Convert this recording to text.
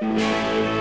Música